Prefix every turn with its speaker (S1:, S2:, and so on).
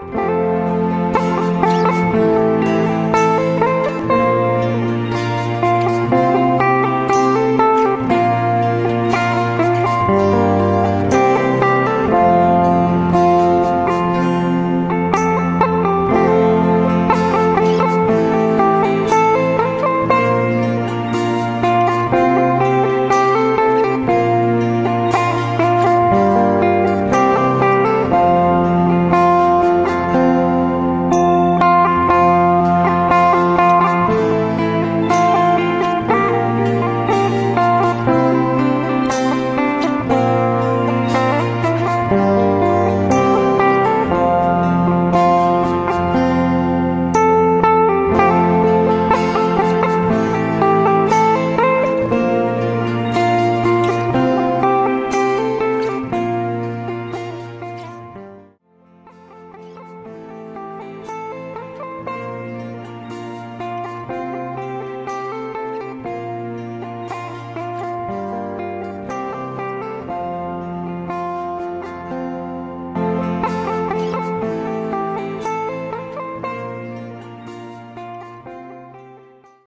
S1: Bye.